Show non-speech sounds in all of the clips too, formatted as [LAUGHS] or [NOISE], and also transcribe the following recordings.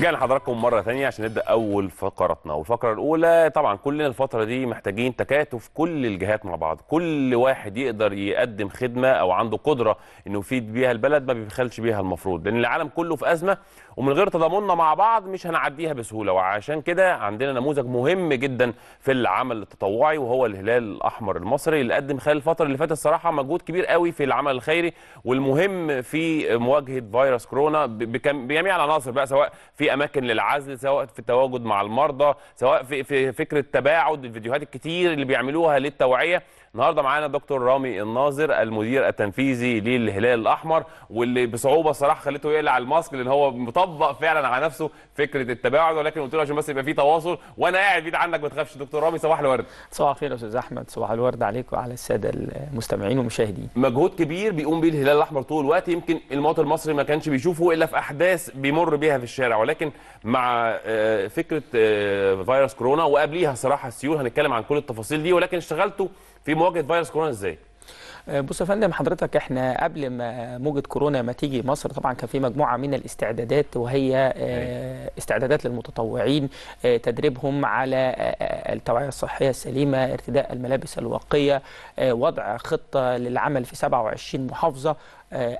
رجعنا لحضراتكم مرة ثانية عشان نبدأ أول فقراتنا. والفقرة الأولى طبعا كلنا الفترة دي محتاجين تكاتف كل الجهات مع بعض. كل واحد يقدر يقدم خدمة أو عنده قدرة إنه يفيد بيها البلد ما بيبخلش بيها المفروض. لأن العالم كله في أزمة ومن غير تضامننا مع بعض مش هنعديها بسهولة. وعشان كده عندنا نموذج مهم جدا في العمل التطوعي وهو الهلال الأحمر المصري اللي قدم خلال الفترة اللي فاتت الصراحة مجهود كبير قوي في العمل الخيري والمهم في مواجهة فيروس كورونا بجميع العناصر بقى سواء في أماكن للعزل سواء في التواجد مع المرضى سواء في في فكرة تباعد الفيديوهات الكتير اللي بيعملوها للتوعية. النهارده معانا دكتور رامي الناظر المدير التنفيذي للهلال الأحمر واللي بصعوبة الصراحة خليته يقلع الماسك لأن هو مطبق فعلا على نفسه فكرة التباعد ولكن قلت له عشان بس يبقى في تواصل وأنا قاعد بعيد عنك ما تخافش. دكتور رامي صباح الورد. صباح الخير يا أستاذ أحمد. صباح الورد عليك وعلى السادة المستمعين والمشاهدين. مجهود كبير بيقوم بيه الهلال الأحمر طول الوقت. يمكن المواطن المصري ما كانش بيشوفه إلا في أحداث بيمر بيها في الشارع. ولكن مع آه، فكرة آه، فيروس كورونا وقبليها صراحة السيول هنتكلم عن كل التفاصيل دي. ولكن اشتغلتوا في مواجهة فيروس كورونا إزاي؟ آه، بص يا فندم حضرتك إحنا قبل ما موجة كورونا ما تيجي مصر طبعا كان في مجموعة من الاستعدادات وهي آه، استعدادات للمتطوعين آه، تدريبهم على التوعية الصحية السليمة ارتداء الملابس الواقية آه، وضع خطة للعمل في 27 محافظة. آه،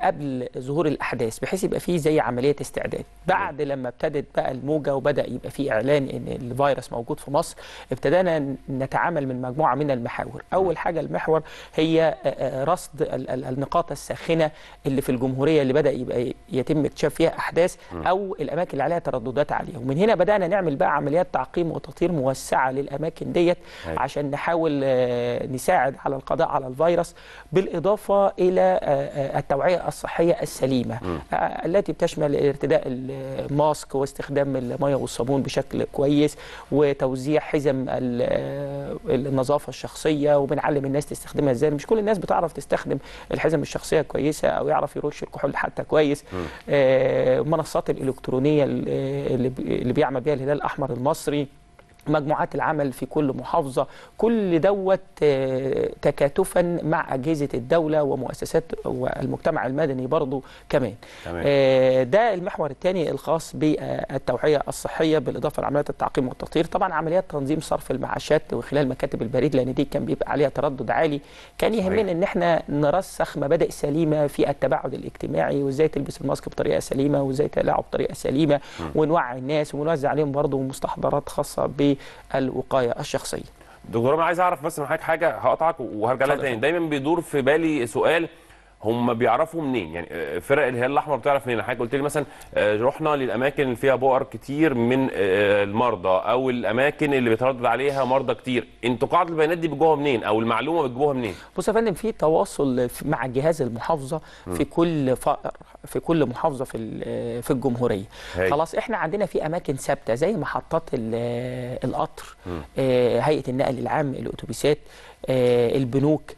قبل ظهور الأحداث بحيث يبقى فيه زي عملية استعداد. بعد لما ابتدت بقى الموجة وبدأ يبقى فيه إعلان إن الفيروس موجود في مصر ابتدينا نتعامل من مجموعة من المحاور. أول حاجة المحور هي آه، آه، رصد ال- ال- النقاط الساخنة اللي في الجمهورية اللي بدأ يبقى يتم اكتشاف فيها أحداث أو الأماكن اللي عليها ترددات عالية. ومن هنا بدأنا نعمل بقى عمليات تعقيم وتطهير موسعة للأماكن ديت. عشان نحاول آه، نساعد على القضاء على الفيروس بالإضافة إلى آه، آه، التوعيه الصحية السليمة آه، التي بتشمل ارتداء الماسك واستخدام المية والصابون بشكل كويس وتوزيع حزم آه، النظافة الشخصية وبنعلم الناس تستخدمها إزاي. مش كل الناس بتعرف تستخدم الحزم الشخصية كويسة أو يعرف يرش الكحول حتى كويس. آه، المنصات الإلكترونية اللي اللي بي- اللي بيعمل بها الهلال الأحمر المصري مجموعات العمل في كل محافظة كل دوت آه، تكاتفا مع أجهزة الدولة ومؤسسات والمجتمع المدني برضو كمان تمام. آه، ده المحور الثاني الخاص بالتوعية الصحية بالإضافة لعمليات التعقيم والتطهير طبعا عمليات تنظيم صرف المعاشات وخلال مكاتب البريد لأن دي كان بيبقى عليها تردد عالي كان. يهمنا إن إحنا نرسخ مبادئ سليمة في التباعد الاجتماعي وإزاي تلبس الماسك بطريقة سليمة وإزاي تقلعه بطريقة سليمة ونوعي الناس ونوزع عليهم برضه مستحضرات خاصة بالوقايه الشخصية دكتور رامي عايز أعرف بس من حضرتك حاجة هقطعك وهرجع لها. تاني دايما بيدور في بالي سؤال هم بيعرفوا منين؟ يعني آه، فرق الهلال الأحمر بتعرف منين؟ حضرتك قلت لي مثلا آه، رحنا للأماكن اللي فيها بؤر كتير من آه، المرضى أو الأماكن اللي بيتردد عليها مرضى كتير. أنتوا قاعدة البيانات دي بتجيبوها منين؟ أو المعلومة بتجيبوها منين؟ بص يا فندم في تواصل مع جهاز المحافظة في كل فقر في كل محافظة في في الجمهورية. هاي. خلاص إحنا عندنا في أماكن ثابتة زي محطات ال- القطر هيئة النقل العام الأتوبيسات البنوك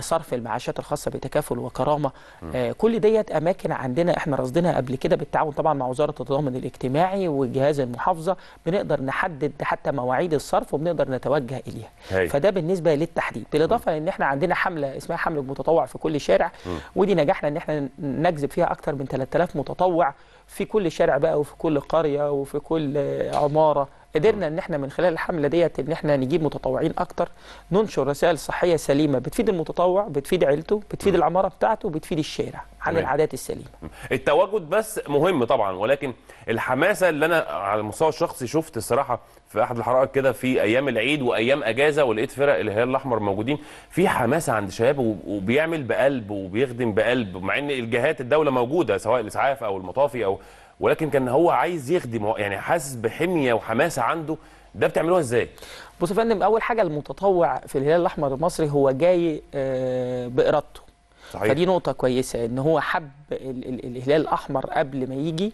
صرف المعاشات الخاصة بتكافل وكرامة. آه، كل ديت أماكن عندنا إحنا رصدناها قبل كده بالتعاون طبعا مع وزارة التضامن الاجتماعي وجهاز المحافظة بنقدر نحدد حتى مواعيد الصرف وبنقدر نتوجه إليها. هاي. فده بالنسبة للتحديد بالإضافة لأن إحنا عندنا حملة اسمها حملة متطوع في كل شارع. ودي نجحنا إن إحنا نجذب فيها أكثر من 3000 متطوع في كل شارع بقى وفي كل قرية وفي كل آه، عمارة. قدرنا إن إحنا من خلال الحملة ديت إن إحنا نجيب متطوعين أكتر ننشر رسائل صحية سليمة بتفيد المتطوع بتفيد عيلته بتفيد العمارة بتاعته بتفيد الشارع تمام. العادات السليمة. التواجد بس مهم طبعا ولكن الحماسة اللي أنا على المستوى الشخصي شفت الصراحة في أحد الحرائق كده في أيام العيد وأيام أجازة ولقيت فرق الهلال الأحمر موجودين في حماسة عند شباب وب- وبيعمل بقلب وبيخدم بقلب مع إن الجهات الدولة موجودة سواء الإسعاف أو المطافي أو ولكن كان هو عايز يخدم يعني حاسس بحمية وحماسة عنده. ده بتعملوها إزاي؟ بص يا فندم أول حاجة المتطوع في الهلال الأحمر المصري هو جاي آه، بإرادته. صحيح. فدي نقطة كويسة إن هو حب ال ال الهلال الأحمر قبل ما يجي.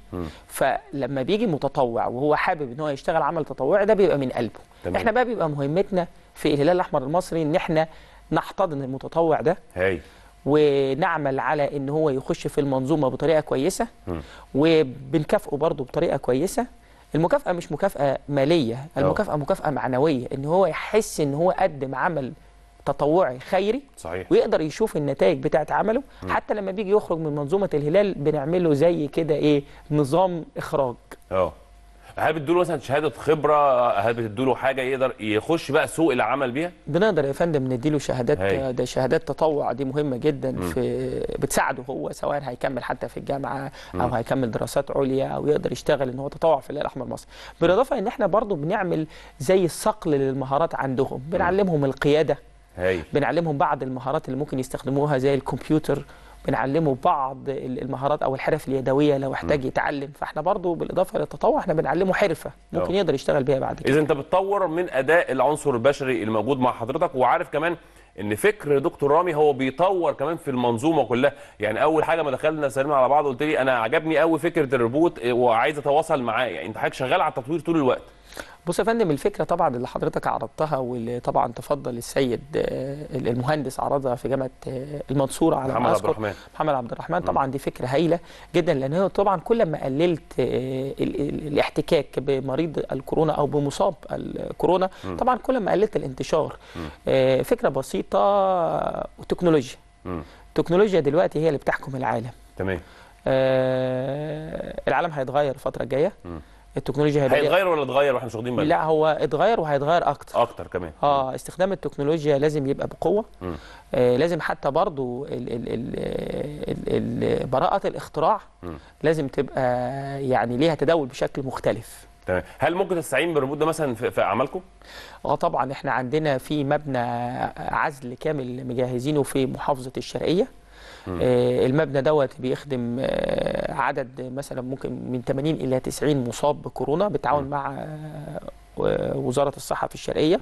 فلما بيجي متطوع وهو حابب إن هو يشتغل عمل تطوعي ده بيبقى من قلبه. تمام. إحنا بقى بيبقى مهمتنا في الهلال الأحمر المصري إن إحنا نحتضن المتطوع ده. هاي ونعمل على إن هو يخش في المنظومة بطريقة كويسة وبنكافئه برضه بطريقة كويسة. المكافأة مش مكافأة مالية المكافأة مكافأة معنوية إن هو يحس إن هو قدم عمل تطوعي خيري صحيح. ويقدر يشوف النتائج بتاعت عمله. حتى لما بيجي يخرج من منظومة الهلال بنعمله زي كده إيه؟ نظام إخراج. آه هل بتدوا مثلا شهادة خبرة؟ هل بتدوا له حاجة يقدر يخش بقى سوق العمل بيها؟ بنقدر يا فندم نديله شهادات هاي. ده شهادات تطوع دي مهمة جدا في بتساعده هو سواء هيكمل حتى في الجامعة أو هيكمل دراسات عليا أو يقدر يشتغل إن هو تطوع في الهلال الاحمر المصري بالإضافة إن إحنا برضو بنعمل زي الصقل للمهارات عندهم. بنعلمهم القيادة. هاي. بنعلمهم بعض المهارات اللي ممكن يستخدموها زي الكمبيوتر. بنعلمه بعض المهارات أو الحرف اليدوية لو احتاج يتعلم. فاحنا برضو بالإضافة للتطوع إحنا بنعلمه حرفة ممكن أه. يقدر يشتغل بيها بعد كده. إذا أنت بتطور من أداء العنصر البشري الموجود مع حضرتك وعارف كمان إن فكر دكتور رامي هو بيطور كمان في المنظومة كلها. يعني أول حاجة ما دخلنا سلمنا على بعض قلت لي أنا عجبني قوي فكرة الريبوت آه، وعايز أتواصل معاه. يعني أنت حضرتك شغال على التطوير طول الوقت. بص يا فندم الفكرة طبعا اللي حضرتك عرضتها واللي طبعا تفضل السيد آه، المهندس عرضها في جامعة آه، المنصورة على محمد عبد. الرحمن. محمد عبد الرحمن. طبعا دي فكرة هايلة جدا لأن هو طبعا كل ما قللت آه، ال- ال- الاحتكاك بمريض الكورونا أو بمصاب الكورونا طبعا كل ما قللت الانتشار. فكرة بسيطة وتكنولوجيا. التكنولوجيا دلوقتي هي اللي بتحكم العالم. تمام. آه، العالم هيتغير الفترة الجاية. التكنولوجيا هيبقى ليها- هيتغير ولا اتغير؟ وإحنا مش واخدين بالنا. لا هو اتغير وهيتغير أكتر. أكتر كمان. آه استخدام التكنولوجيا لازم يبقى بقوة. آه لازم حتى برضو ال ال ال ال ال براءة الاختراع مم. لازم تبقى يعني ليها تداول بشكل مختلف. تمام. هل ممكن تستعين بالريبوت ده مثلا في, في أعمالكم؟ آه طبعا إحنا عندنا في مبنى عزل كامل مجهزينه في محافظة الشرقية. آه المبنى دوت بيخدم آه عدد مثلا ممكن من 80 إلى 90 مصاب بكورونا بالتعاون مع آه وزارة الصحة في الشرقية.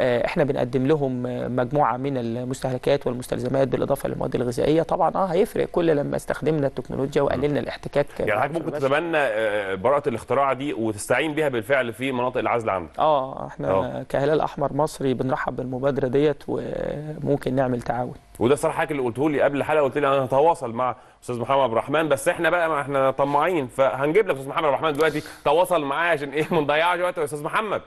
آه، إحنا بنقدم لهم آه، مجموعة من المستهلكات والمستلزمات بالإضافة للمواد الغذائية. طبعا آه هيفرق كل لما استخدمنا التكنولوجيا وقللنا الاحتكاك يعني حضرتك ممكن تتبنى آه، براءة الاختراع دي وتستعين بيها بالفعل في مناطق العزل عندك. آه إحنا آه. كهلال أحمر مصري بنرحب بالمبادرة ديت وممكن نعمل تعاون. وده حضرتك اللي قلته لي قبل الحلقة قلت لي أنا هتواصل مع أستاذ محمد عبد الرحمن بس إحنا بقى ما إحنا طماعين. فهنجيب لك أستاذ محمد عبد الرحمن دلوقتي تواصل معاه عشان إيه ما نضيعش وقت يا أستاذ محمد.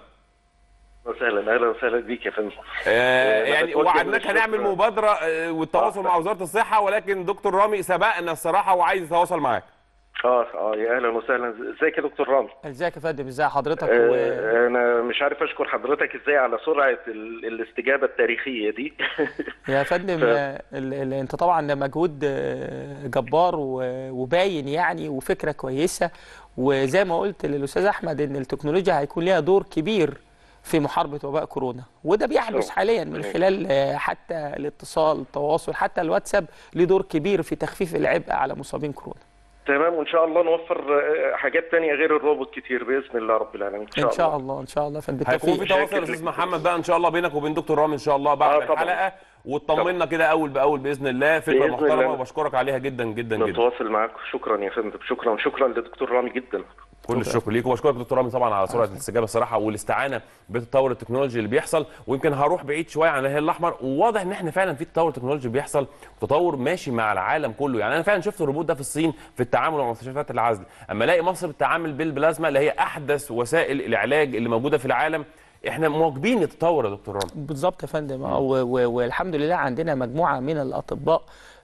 وسهلا أهلا وسهلا بيك يا فندم. آه يعني وعدناك. هنعمل مبادرة آه، والتواصل مع وزارة الصحة ولكن دكتور رامي سبقنا الصراحة وعايز يتواصل معاك. آه آه يا أهلا وسهلا. إزيك يا دكتور رامي؟ إزيك يا فندم ازي حضرتك و... آه أنا مش عارف أشكر حضرتك إزاي على سرعة ال... الاستجابة التاريخية دي. [LAUGHS] يا فندم ف- آه، ال- ال- أنت طبعا مجهود آه، جبار و- وباين يعني وفكرة كويسة. وزي ما قلت للأستاذ أحمد إن التكنولوجيا هيكون ليها دور كبير في محاربة وباء كورونا. وده بيحدث. حاليا من خلال آه، حتى الاتصال التواصل حتى الواتساب له دور كبير في تخفيف العبء على مصابين كورونا. تمام وإن شاء الله نوفر آه، حاجات تانية غير الروبوت كتير بإذن الله رب العالمين إن شاء, إن شاء الله. إن شاء الله. فندم هيكون في تواصل يا أستاذ محمد بقى إن شاء الله بينك وبين دكتور رامي إن شاء الله بعد آه، طبعاً. الحلقة. وتطمنا كده أول بأول بإذن الله. فكرة بإذن محترمة الله. وبشكرك عليها جدا جدا جدا. نتواصل معاك. شكرا يا فندم. شكرا شكرا لدكتور رامي جدا. كل الشكر ليك وبشكرك دكتور رامي طبعا على سرعة الاستجابة الصراحة والاستعانة بتطور التكنولوجي اللي بيحصل. ويمكن هروح بعيد شوية عن الهلال الأحمر. وواضح إن إحنا فعلا في تطور تكنولوجي بيحصل وتطور ماشي مع العالم كله. يعني أنا فعلا شفت الروبوت ده في الصين في التعامل مع مستشفيات العزل. أما ألاقي مصر بتتعامل بالبلازما اللي هي أحدث وسائل العلاج اللي موجودة في العالم إحنا مواكبين التطور يا دكتور رامي. بالظبط يا فندم. آه، والحمد لله عندنا مجموعة من الأطباء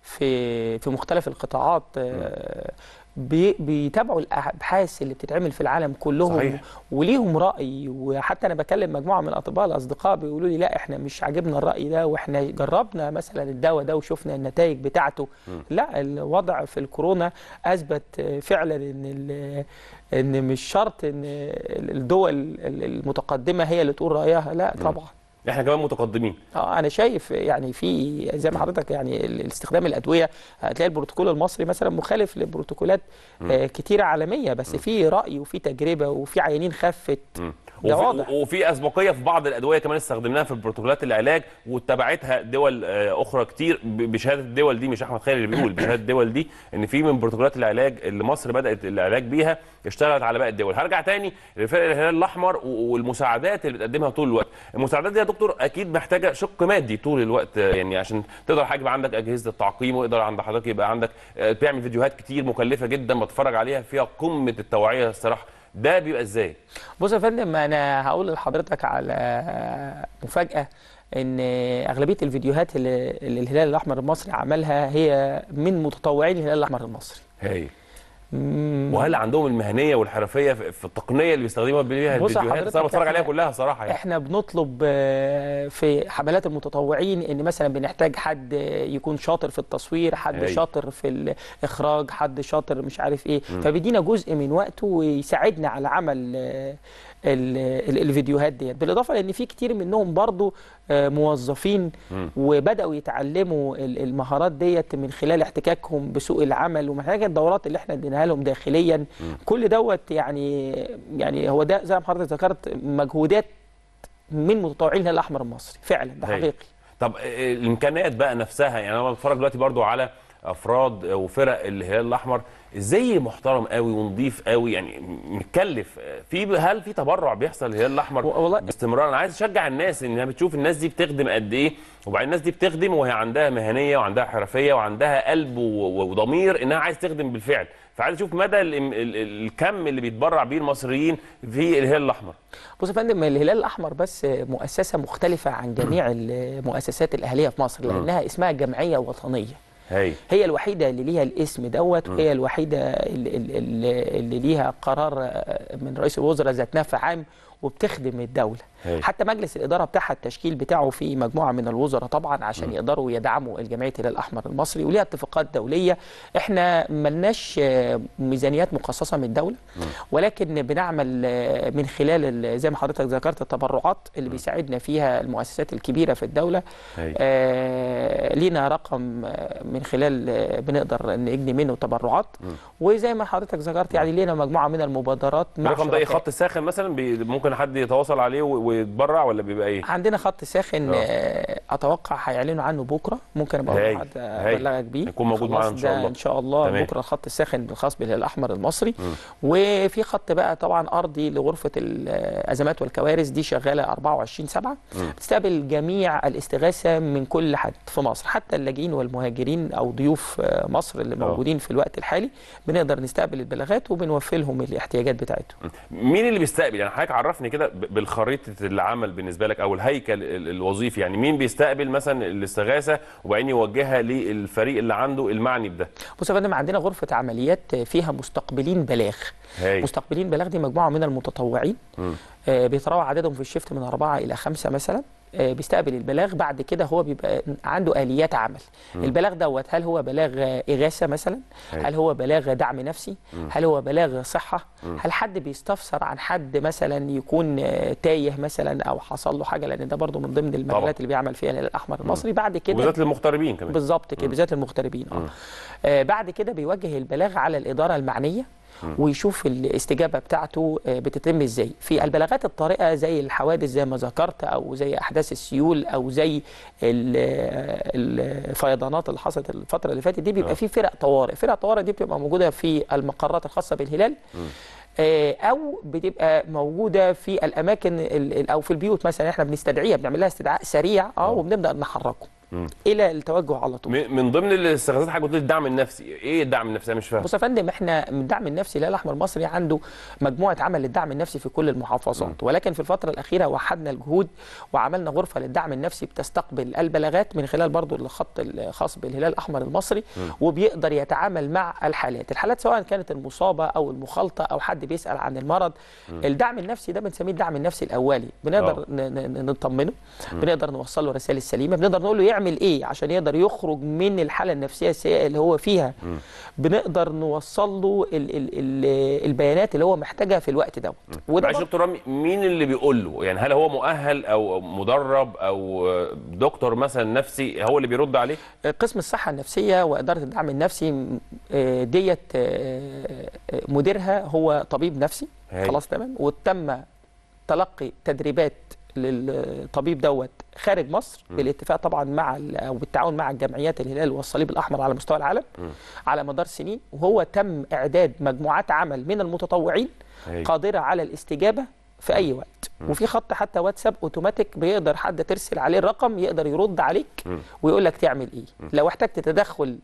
في في مختلف القطاعات آه، بي- بيتابعوا الأبحاث اللي بتتعمل في العالم كلهم صحيح. وليهم رأي. وحتى أنا بكلم مجموعة من الأطباء الأصدقاء بيقولوا لي لا إحنا مش عاجبنا الرأي ده وإحنا جربنا مثلا الدواء ده وشفنا النتائج بتاعته. لا الوضع في الكورونا أثبت فعلا إن إن مش شرط إن الدول المتقدمة هي اللي تقول رأيها. لا طبعا. إحنا كمان متقدمين. آه أنا شايف يعني في زي ما حضرتك يعني استخدام الأدوية هتلاقي البروتوكول المصري مثلا مخالف لبروتوكولات آه كتيره عالمية بس في رأي وفي تجربة وفي عيانين خفت. ده وفي, واضح. وفي أسبقية في بعض الأدوية كمان استخدمناها في بروتوكولات العلاج واتبعتها دول آه، أخرى كتير بشهادة الدول دي مش أحمد خالد اللي بيقول بشهادة الدول دي إن في من بروتوكولات العلاج اللي مصر بدأت العلاج بيها اشتغلت على باقي الدول. هرجع تاني لفرق الهلال الأحمر والمساعدات اللي بتقدمها طول الوقت. المساعدات دي يا دكتور أكيد محتاجة شق مادي طول الوقت آه، يعني عشان تقدر حضرتك يبقى عندك أجهزة التعقيم ويقدر عند حضرتك يبقى عندك آه، تعمل فيديوهات كتير مكلفة جدا بتفرج عليها فيها قمة التوعية الصراحة. ده بيبقى إزاي؟ بص يا فندم أنا هقول لحضرتك على مفاجأة إن أغلبية الفيديوهات اللي الهلال الأحمر المصري عملها هي من متطوعين الهلال الأحمر المصري. هاي وهل عندهم المهنية والحرفية في التقنية اللي بيستخدموها بيها الفيديوهات؟ أنا بتفرج عليها كلها صراحة يعني. إحنا بنطلب آه، في حملات المتطوعين ان مثلا بنحتاج حد يكون شاطر في التصوير حد أيوة. شاطر في الإخراج حد شاطر مش عارف إيه. فبيدينا جزء من وقته ويساعدنا على عمل آه، الفيديوهات ديت. بالإضافة لأن في كتير منهم برضو آه، موظفين وبدأوا يتعلموا ال- المهارات ديت من خلال احتكاكهم بسوق العمل خلال الدورات اللي إحنا اديناها لهم داخليا. كل دوت يعني يعني هو ده زي ما حضرتك ذكرت مجهودات من متطوعين الهلال الاحمر المصري. فعلا ده. حقيقي. طب آه، الإمكانيات بقى نفسها يعني أنا بتفرج دلوقتي برضو على أفراد وفرق الهلال الأحمر إزاي محترم قوي ونظيف قوي يعني متكلف في هل في تبرع بيحصل للهلال الأحمر؟ والله- باستمرار. أنا عايز أشجع الناس انها بتشوف الناس دي بتخدم قد إيه وبعدين الناس دي بتخدم وهي عندها مهنية وعندها حرفية وعندها قلب وضمير إنها عايز تخدم بالفعل. فعايز أشوف مدى ال- ال- ال- الكم اللي بيتبرع بيه المصريين في الهلال الأحمر. بص يا فندم الهلال الأحمر بس مؤسسة مختلفة عن جميع المؤسسات الأهلية في مصر لأنها اسمها جمعية وطنية. هاي. هي الوحيدة اللي ليها الاسم دوت وهي الوحيدة اللي, اللي, اللي ليها قرار من رئيس الوزراء ذات نفع عام وبتخدم الدولة. هاي. حتى مجلس الإدارة بتاعها التشكيل بتاعه في مجموعة من الوزراء طبعا عشان يقدروا يدعموا الجمعية الهلال الأحمر المصري وليها اتفاقات دولية. إحنا ملناش ميزانيات مخصصة من الدولة ولكن بنعمل من خلال ال- زي ما حضرتك ذكرت التبرعات اللي بيساعدنا فيها المؤسسات الكبيرة في الدولة. هاي. آه، لينا رقم آه، من خلال آه، بنقدر نجني منه تبرعات. وزي ما حضرتك ذكرت يعني لينا مجموعة من المبادرات الرقم ده. خط ساخن مثلا ممكن حد يتواصل عليه و- ويتبرع ولا بيبقى إيه؟ عندنا خط ساخن آه. آه، أتوقع هيعلنوا عنه بكرة. ممكن أبقى. أبلغك بيه. يكون موجود معانا إن شاء الله. إن شاء الله. تمام. بكرة الخط الساخن الخاص بالهلال الاحمر المصري وفي خط بقى طبعا أرضي لغرفة الأزمات والكوارث. دي شغالة 24 7 بتستقبل جميع الاستغاثة من كل حد في مصر. حتى اللاجئين والمهاجرين أو ضيوف آه، مصر اللي آه. موجودين في الوقت الحالي بنقدر نستقبل البلاغات وبنوفي لهم الاحتياجات بتاعتهم. مين اللي بيستقبل؟ يعني حضرتك عرفني كده بالخريطة العمل بالنسبة لك أو الهيكل ال- الوظيفي يعني مين بيستقبل مثلا الاستغاثة وبعدين يوجهها للفريق اللي عنده المعني بده؟ بص يا فندم عندنا غرفة عمليات فيها مستقبلين بلاغ. هاي. مستقبلين بلاغ دي مجموعة من المتطوعين. آه، بيتراوح عددهم في الشفت من أربعة إلى خمسة مثلا. بيستقبل البلاغ بعد كده هو بيبقى عنده آليات عمل. البلاغ دوت هل هو بلاغ آه، إغاثة مثلا؟ أيوة. هل هو بلاغ دعم نفسي؟ هل هو بلاغ صحة؟ هل حد بيستفسر عن حد مثلا يكون آه، تايه مثلا أو حصل له حاجة؟ لأن ده برضو من ضمن. المجالات اللي بيعمل فيها الهلال الأحمر. المصري بعد كده وبالذات للمغتربين كمان. بالظبط كده بالذات المغتربين آه. آه، بعد كده بيوجه البلاغ على الإدارة المعنية. ويشوف الاستجابة بتاعته آه، بتتم إزاي. في البلاغات الطارئة زي الحوادث زي ما ذكرت أو زي أحداث السيول أو زي آه، الفيضانات اللي حصلت الفترة اللي فاتت دي. بيبقى في فرق طوارئ. فرق طوارئ دي بتبقى موجودة في المقرات الخاصة بالهلال آه، أو بتبقى موجودة في الأماكن ال- ال- أو في البيوت مثلا إحنا بنستدعيها بنعمل لها استدعاء سريع آه وبنبدأ نحركه. إلى التوجه على طول. من ضمن الاستغاثات حضرتك قلت لي الدعم النفسي. إيه الدعم النفسي؟ أنا مش فاهم. بص يا فندم إحنا من الدعم النفسي الهلال الأحمر المصري عنده مجموعة عمل للدعم النفسي في كل المحافظات. ولكن في الفترة الأخيرة وحدنا الجهود وعملنا غرفة للدعم النفسي بتستقبل البلاغات من خلال برضو الخط الخاص بالهلال الأحمر المصري وبيقدر يتعامل مع الحالات. الحالات سواء كانت المصابة أو المخالطة أو حد بيسأل عن المرض. الدعم النفسي ده بنسميه الدعم النفسي الأولي. بنقدر ن- نطمنه. بنقدر نوصل له الرسائل السليمه بنقدر نقول له يعمل إيه عشان يقدر يخرج من الحالة النفسية السيئة اللي هو فيها؟ بنقدر نوصل له ال ال ال البيانات اللي هو محتاجها في الوقت دوت. وده معلش دكتور رامي مين اللي بيقول له؟ يعني هل هو مؤهل أو مدرب أو دكتور مثلا نفسي هو اللي بيرد عليه؟ قسم الصحة النفسية وإدارة الدعم النفسي آه، ديت آه، آه، مديرها هو طبيب نفسي. هاي. خلاص تمام. وتم تلقي تدريبات للطبيب دوت خارج مصر بالاتفاق طبعا مع أو بالتعاون مع الجمعيات الهلال والصليب الأحمر على مستوى العالم على مدار سنين وهو تم إعداد مجموعات عمل من المتطوعين هاي. قادرة على الاستجابة في أي وقت. وفي خط حتى واتساب أوتوماتيك بيقدر حد ترسل عليه الرقم يقدر يرد عليك ويقول لك تعمل إيه. لو احتجت تدخل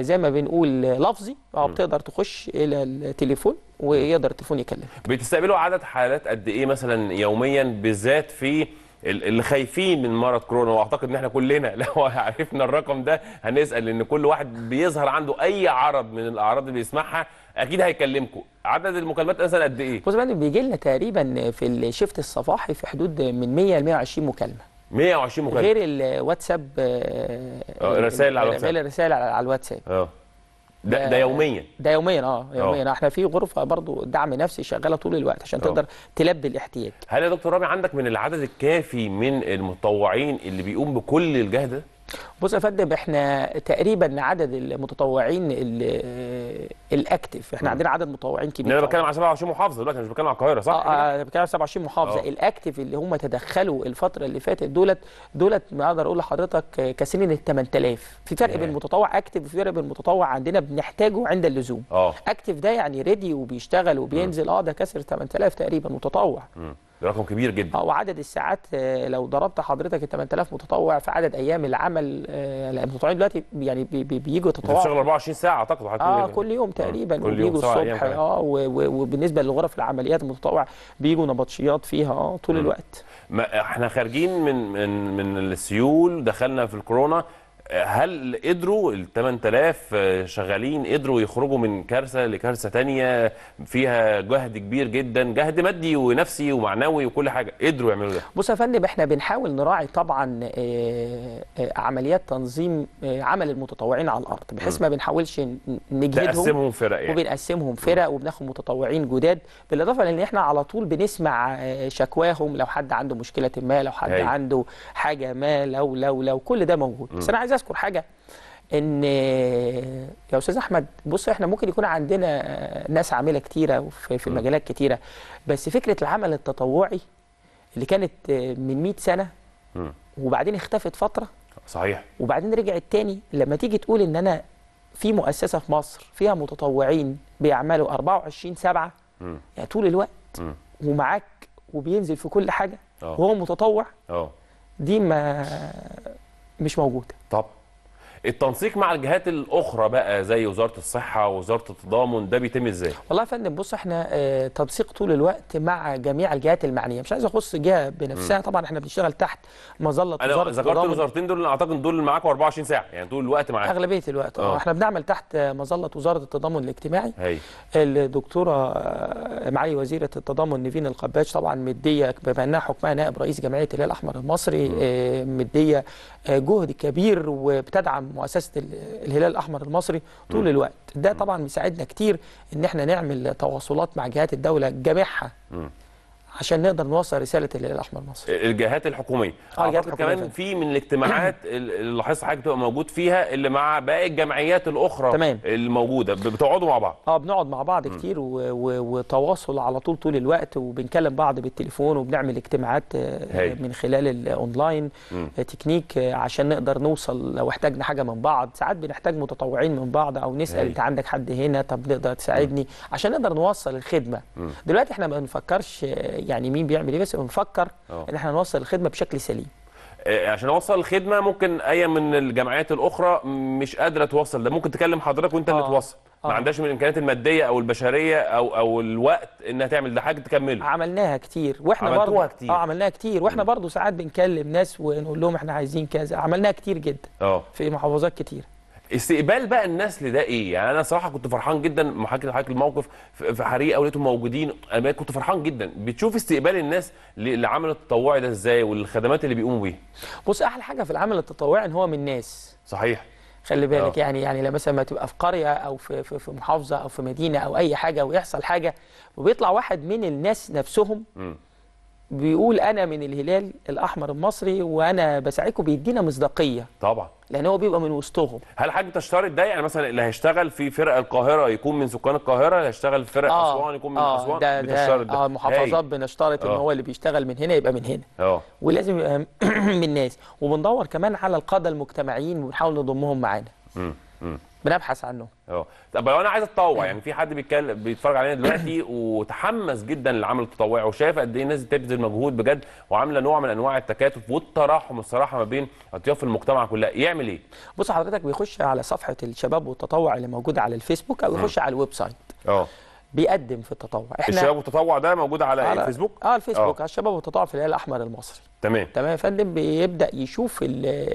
زي ما بنقول آه، لفظي آه بتقدر تخش إلى التليفون ويقدر التليفون يكلمك. بتستقبلوا عدد حالات قد إيه مثلا يوميا؟ بالذات في ال- اللي خايفين من مرض كورونا وأعتقد إن إحنا كلنا [LAUGHS] لو عرفنا الرقم ده هنسأل لأن كل واحد بيظهر عنده أي عرض من الأعراض اللي بيسمعها أكيد هيكلمكم عدد المكالمات مثلا قد إيه؟ بص فندم بيجي لنا تقريبا في الشيفت الصباحي في حدود من 100 ل 120 مكالمة. 120 مكالمة. غير الواتساب آه، آه، رسائل على الواتساب. الرسائل على الواتساب. آه. ده ده يوميا. ده يوميا آه يوميا. إحنا في غرفة برضو دعم نفسي شغالة طول الوقت عشان آه. تقدر تلبي الاحتياج. هل يا دكتور رامي عندك من العدد الكافي من المتطوعين اللي بيقوم بكل الجهد ده؟ بص يا فندم إحنا تقريبا عدد المتطوعين ال- الأكتف إحنا عندنا عدد متطوعين كبير ان أنا. بتكلم على 27 محافظة دلوقتي مش بتكلم على القاهرة صح؟ آه كده؟ آه بتكلم على 27 محافظة آه. ال active اللي هم تدخلوا الفترة اللي فاتت دولت دولت ما أقدر أقول لحضرتك آه، كسرين ال 8000 في فرق. بين متطوع active وفي فرق بين متطوع عندنا بنحتاجه عند اللزوم آه active ده يعني ready وبيشتغل وبينزل آه ده كسر 8000 تقريبا متطوع مم. ده رقم كبير جدا. آه وعدد الساعات آه، لو ضربت حضرتك ال 8000 متطوع في عدد أيام العمل آه، المتطوعين دلوقتي يعني بي- بي- بيجوا إنت بتشتغل يتطوعوا. 24 ساعة أعتقد آه كل يوم تقريبا كل يوم الصبح. آه وبالنسبة لغرف العمليات المتطوع بيجوا نبطشيات فيها آه طول مم. الوقت. ما إحنا خارجين من من من السيول دخلنا في الكورونا هل قدروا ال 8000 شغالين قدروا يخرجوا من كارثة لكارثة تانية فيها جهد كبير جدا جهد مادي ونفسي ومعنوي وكل حاجة؟ قدروا يعملوا ده. بص يا فندم إحنا بنحاول نراعي طبعا آه، آه، عمليات تنظيم آه، عمل المتطوعين على الأرض. بحيث ما بنحاولش نجهدهم تقسمهم فرق يعني. وبنقسمهم فرق وبناخد متطوعين جداد. بالإضافة لإن إحنا على طول بنسمع آه، شكواهم. لو حد عنده مشكلة ما لو حد هاي. عنده حاجة ما لو لو لو كل ده موجود. بس أنا عايز أذكر حاجة إن آه، يا أستاذ أحمد بص إحنا ممكن يكون عندنا آه، ناس عاملة كتيرة في, في مجالات كتيرة بس فكرة العمل التطوعي اللي كانت آه، من 100 سنة. وبعدين اختفت فترة صحيح وبعدين رجعت تاني لما تيجي تقول إن أنا في مؤسسة في مصر فيها متطوعين بيعملوا 24 7 مم. يعني طول الوقت. ومعاك وبينزل في كل حاجة آه وهو متطوع آه دي ما مش موجوده طب التنسيق مع الجهات الأخرى بقى زي وزارة الصحة ووزارة التضامن ده بيتم إزاي؟ والله يا فندم بص إحنا آه، تنسيق طول الوقت مع جميع الجهات المعنية. مش عايز أخص جهة بنفسها طبعا إحنا بنشتغل تحت مظلة أنا وزارة ذكرت الوزارتين دول أعتقد دول معاكم 24 ساعة يعني طول الوقت معاكم أغلبية الوقت آه. آه. إحنا بنعمل تحت مظلة وزارة التضامن الاجتماعي. هي الدكتورة آه، معالي وزيرة التضامن نيفين القباش طبعا مدية بما إنها حكمها نائب رئيس جمعية الهلال الأحمر المصري آه، مدية آه، جهد كبير وبتدعم مؤسسة ال- الهلال الأحمر المصري طول الوقت. ده طبعا بيساعدنا كتير إن إحنا نعمل تواصلات مع جهات الدولة جميعها. عشان نقدر نوصل رسالة الهلال الأحمر المصري الجهات الحكومية آه، أعتقد الحكومية كمان. في من الاجتماعات [CLEARS THROAT] اللي لاحظت حضرتك بتبقى موجود فيها اللي مع باقي الجمعيات الأخرى تمام. الموجودة بتقعدوا مع بعض آه بنقعد مع بعض كتير و... و... وتواصل على طول طول الوقت وبنكلم بعض بالتليفون وبنعمل اجتماعات آه، هاي. من خلال الاونلاين. آه، تكنيك آه، عشان نقدر نوصل لو احتاجنا حاجة من بعض ساعات بنحتاج متطوعين من بعض أو نسأل هاي. أنت عندك حد هنا طب نقدر تساعدني عشان نقدر نوصل الخدمة مم. دلوقتي إحنا ما بنفكرش آه، يعني مين بيعمل إيه بس بنفكر آه. إن إحنا نوصل الخدمة بشكل سليم. آه، عشان أوصل الخدمة ممكن أي من الجمعيات الأخرى مش قادرة توصل ده. ممكن تكلم حضرتك وأنت اللي آه. توصل. ما. عندهاش من الإمكانيات المادية أو البشرية أو أو الوقت إنها تعمل ده. حاجة تكمله. عملناها كتير. وإحنا برضه كتير. آه عملناها كتير. وإحنا برضه ساعات بنكلم ناس ونقول لهم إحنا عايزين كذا. عملناها كتير جدا آه. في محافظات كتير. استقبال بقى النسل ده إيه؟ يعني أنا صراحة كنت فرحان جدا لما حكيت لحضرتك الموقف في حريقه ولقيتهم موجودين أنا كنت فرحان جدا بتشوف استقبال الناس للعمل التطوعي ده إزاي والخدمات اللي بيقوموا بيها بص أحلى حاجة في العمل التطوعي إن هو من الناس صحيح خلي بالك آه. يعني يعني لما مثلا ما تبقى في قرية أو في, في في محافظة أو في مدينة أو أي حاجة ويحصل حاجة وبيطلع واحد من الناس نفسهم مم. بيقول أنا من الهلال الأحمر المصري وأنا بساعدكم بيدينا مصداقية. طبعا. لأن هو بيبقى من وسطهم. هل حضرتك بتشترط ده يعني مثلا اللي هيشتغل في فرق القاهرة يكون من سكان القاهرة اللي هيشتغل في فرق أسوان يكون من آه أسوان؟ ده بتشترط ده آه محافظات بنشترط إن آه. هو اللي بيشتغل من هنا يبقى من هنا. آه. ولازم يبقى [CLEARS THROAT] من الناس. وبندور كمان على القادة المجتمعين ونحاول نضمهم معانا. مم. بنبحث عنهم آه طب لو أنا عايز أتطوع يعني في حد بيتكلم بيتفرج علينا دلوقتي [COUGHS] وتحمس جدا للعمل التطوعي وشايف قد إيه الناس بتبذل مجهود بجد وعاملة نوع من أنواع التكاتف والتراحم الصراحة ما بين أطياف المجتمع كلها يعمل إيه؟ بص حضرتك بيخش على صفحة الشباب والتطوع اللي موجودة على الفيسبوك أو يخش على ال website. آه بيقدم في التطوع. إحنا الشباب والتطوع ده موجود على, الفيسبوك؟ آه الفيسبوك. على الشباب والتطوع في الهلال الأحمر المصري. تمام. تمام يا فندم؟ بيبدأ يشوف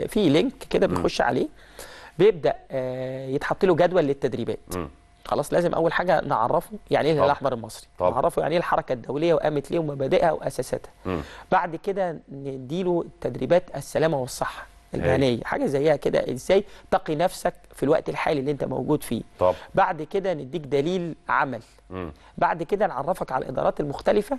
في link كده بيخش عليه. بيبدأ آه، يتحط له جدول للتدريبات. خلاص لازم أول حاجة نعرفه يعني إيه الهلال. الاحمر المصري طبعا. نعرفه يعني إيه الحركة الدولية وقامت ليه ومبادئها وأساساتها مم. بعد كده نديله تدريبات السلامة والصحة المهنيه حاجة زيها كده إزاي تقي نفسك في الوقت الحالي اللي أنت موجود فيه طب بعد كده نديك دليل عمل مم. بعد كده نعرفك على الإدارات المختلفة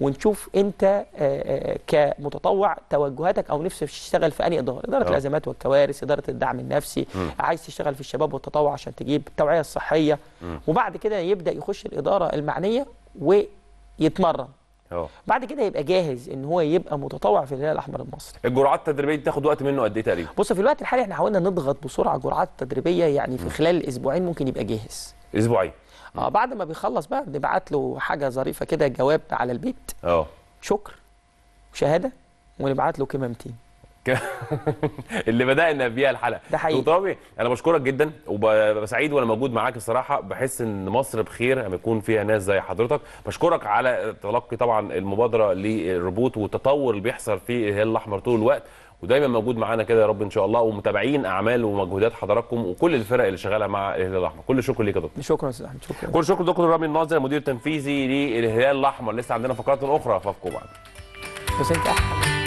ونشوف انت آه، آه، كمتطوع توجهاتك أو نفسك تشتغل في أنهي إدارة. إدارة آه. الأزمات والكوارث إدارة الدعم النفسي عايز تشتغل في الشباب والتطوع عشان تجيب التوعية الصحية. وبعد كده يبدأ يخش الإدارة المعنية ويتمرن. آه. بعد كده يبقى جاهز إن هو يبقى متطوع في الهلال الأحمر المصري. الجرعات التدريبية دي تاخد وقت منه قد إيه تقريبا؟ بص في الوقت الحالي إحنا حاولنا نضغط بسرعة جرعات تدريبية يعني في خلال أسبوعين ممكن يبقى جاهز. أسبوعين. آه بعد ما بيخلص بقى بنبعت له حاجة ظريفة كده جواب على البيت. آه. شكر. وشهاده ونبعت له كمامتين [LAUGHS] اللي بدأنا بيها الحلقة. ده حقيقي. رامي أنا بشكرك جدا وببقى سعيد وأنا موجود معاك الصراحة. بحس إن مصر بخير لما يكون فيها ناس زي حضرتك. بشكرك على تلقي طبعا المبادرة للربوط والتطور اللي بيحصل في الهلال الأحمر طول الوقت. ودايما موجود معانا كده يا رب إن شاء الله ومتابعين أعمال ومجهودات حضراتكم وكل الفرق اللي شغالة مع الهلال الأحمر. كل الشكر ليك يا دكتور. شكرا يا أستاذ أحمد. شكرا. كل شكر دكتور رامي الناظر المدير التنفيذي للهلال الأحمر. لسه عندنا فقرات أخرى فابقوا معنا. بس أنت احسن